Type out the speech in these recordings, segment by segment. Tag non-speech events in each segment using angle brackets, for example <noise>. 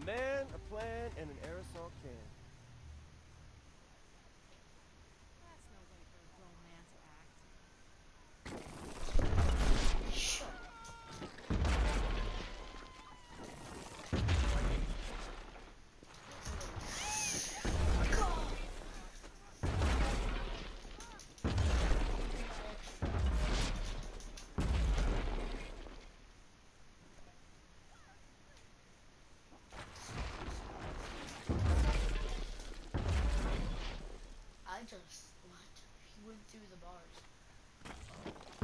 A man, a plan, and an aerosol can. to the bars.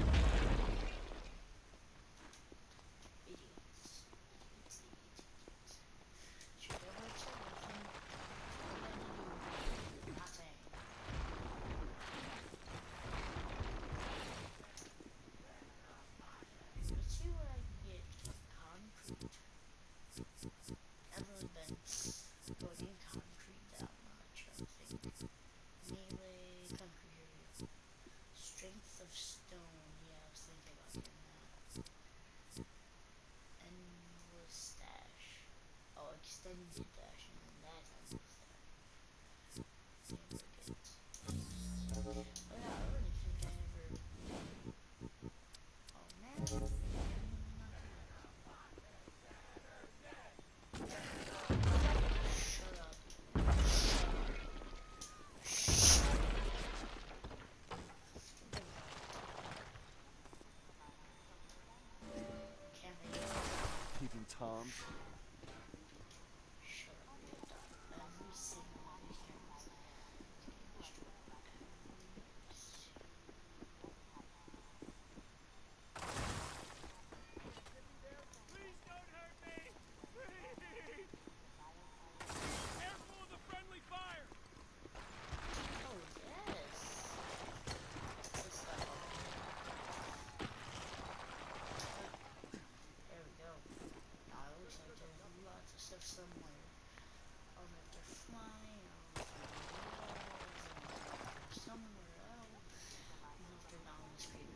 Tom. Stuff somewhere. someone. I was like, they're flying, I was like, somewhere else, I don't know if they're not on the screen.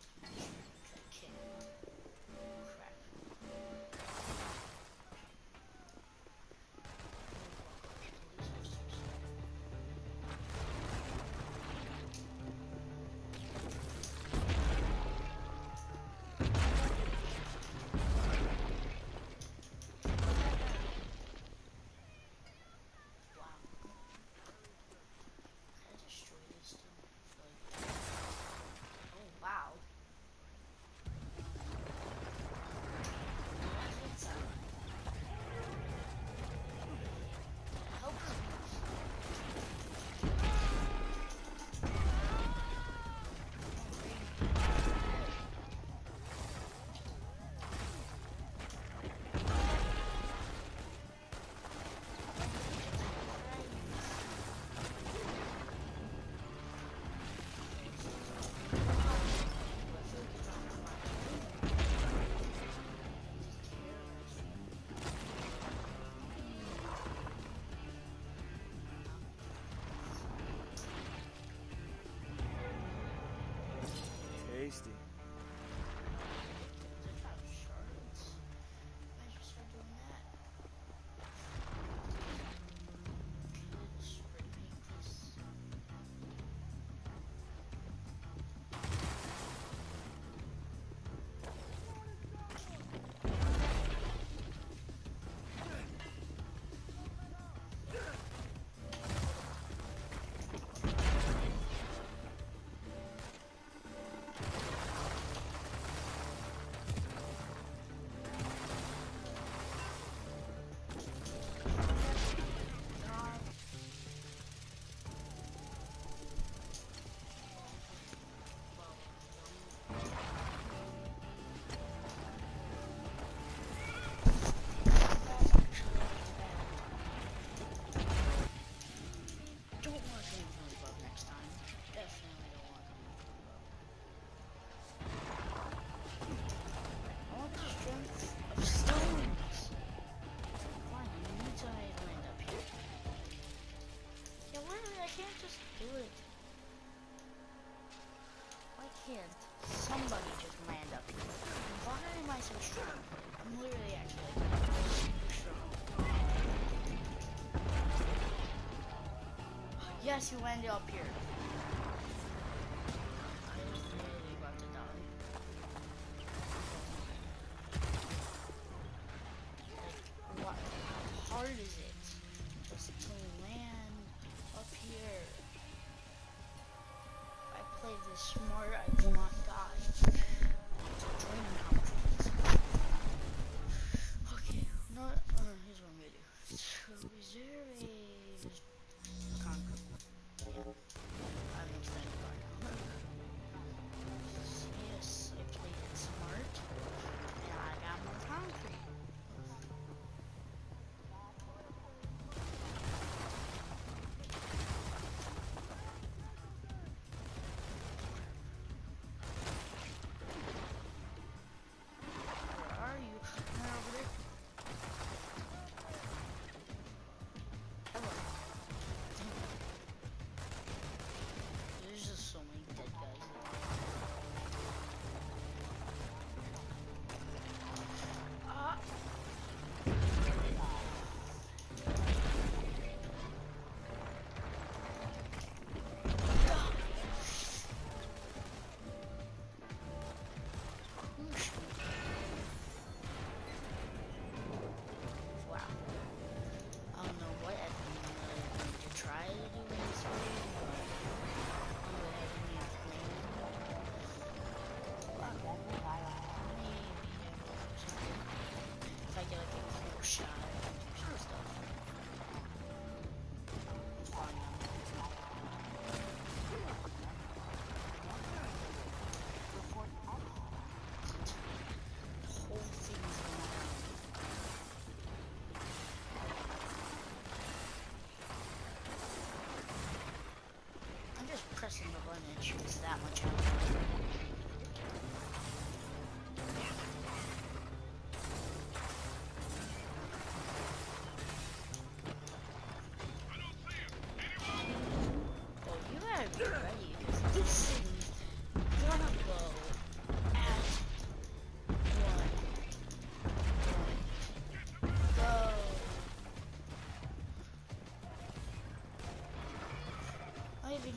tasty. just land up here. Why am I so strong? I'm literally actually strong. Yes, you landed up here. single one, which was that much health.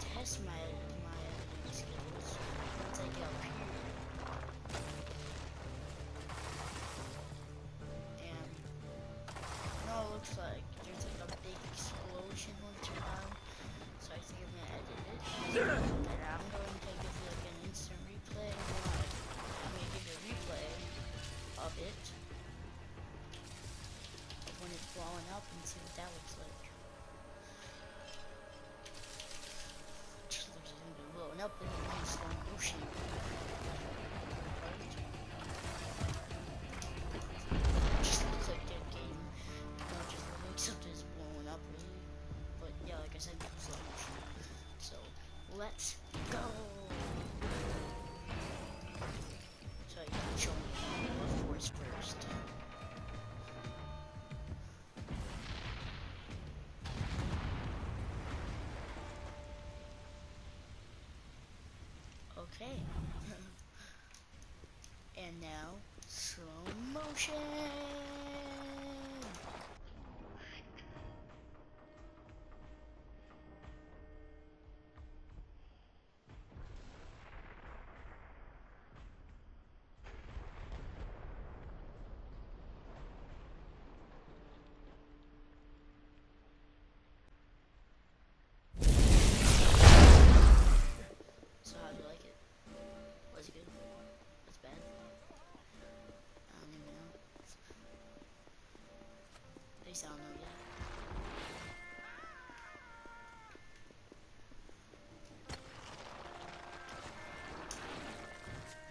test my my skills once I get up here. And no, it looks like Okay. <laughs> and now slow motion.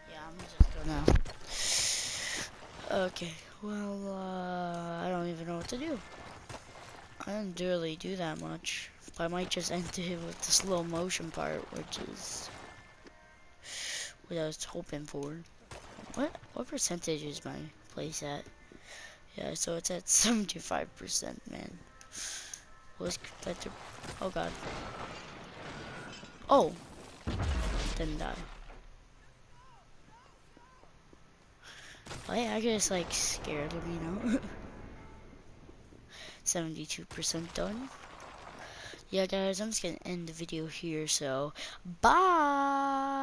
Yeah, I'm just gonna. Okay, well, uh, I don't even know what to do. I didn't really do that much. I might just end it with the slow motion part, which is what I was hoping for. What what percentage is my place at? Yeah, so it's at <laughs> 75%, man. Was better. Oh god. Oh! Didn't die. Oh yeah, I guess like scared of, you know? <laughs> 72% done. Yeah, guys, I'm just gonna end the video here, so bye!